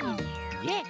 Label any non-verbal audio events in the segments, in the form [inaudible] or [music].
Yeah.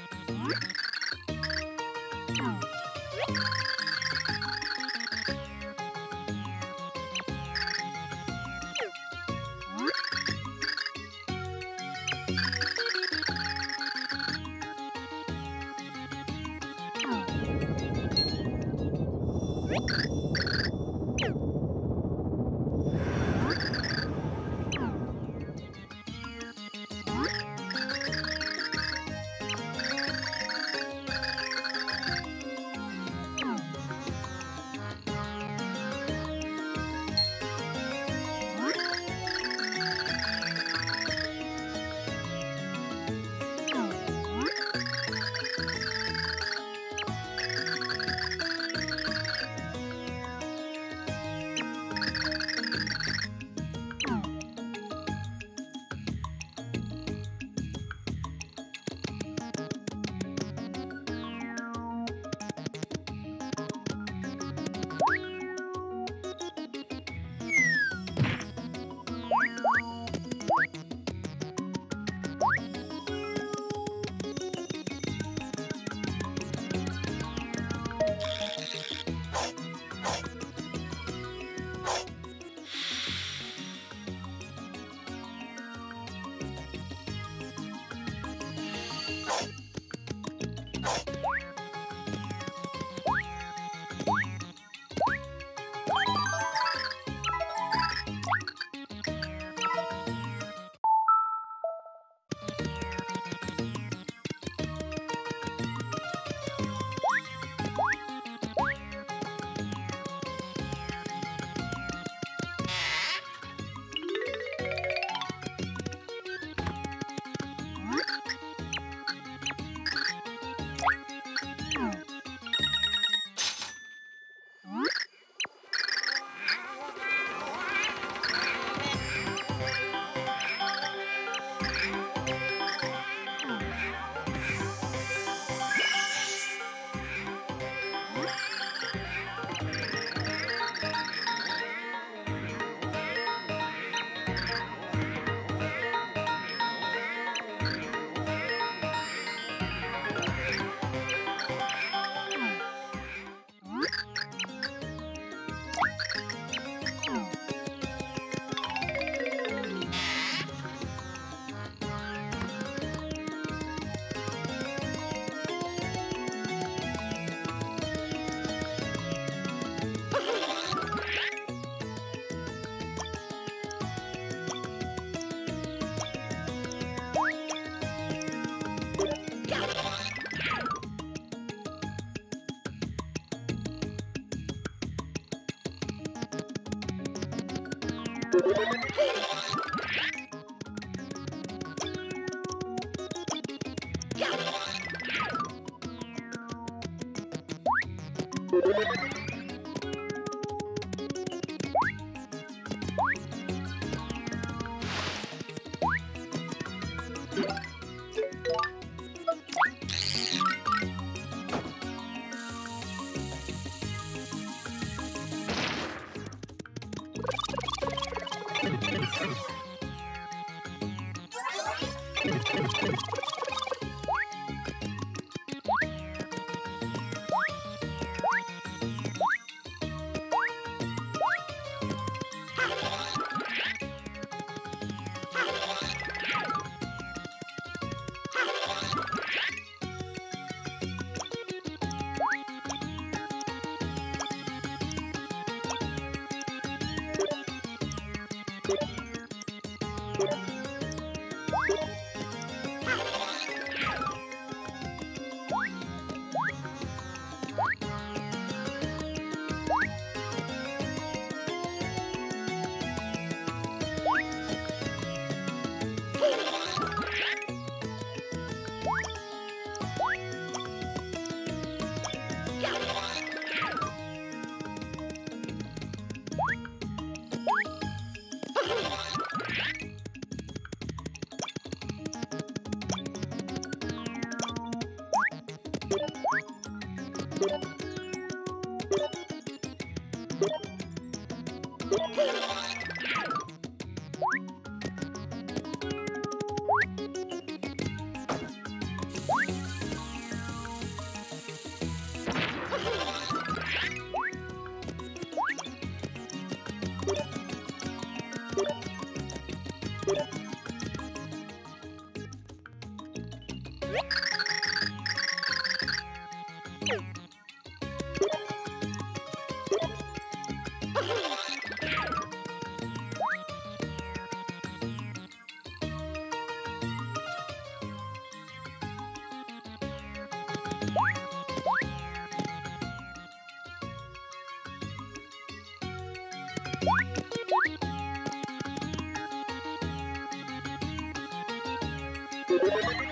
you [laughs]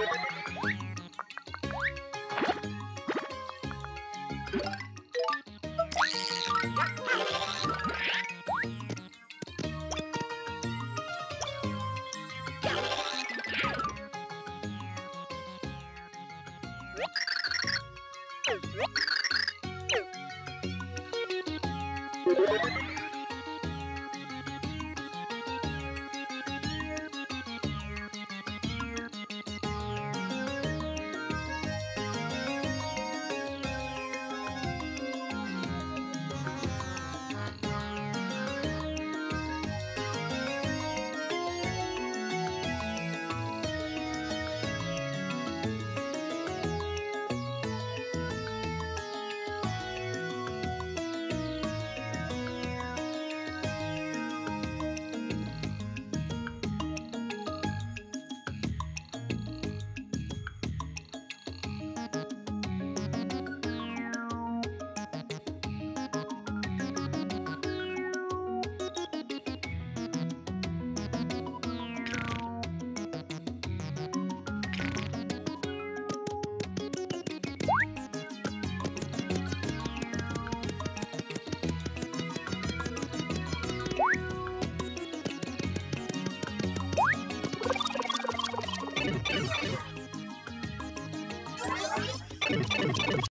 What?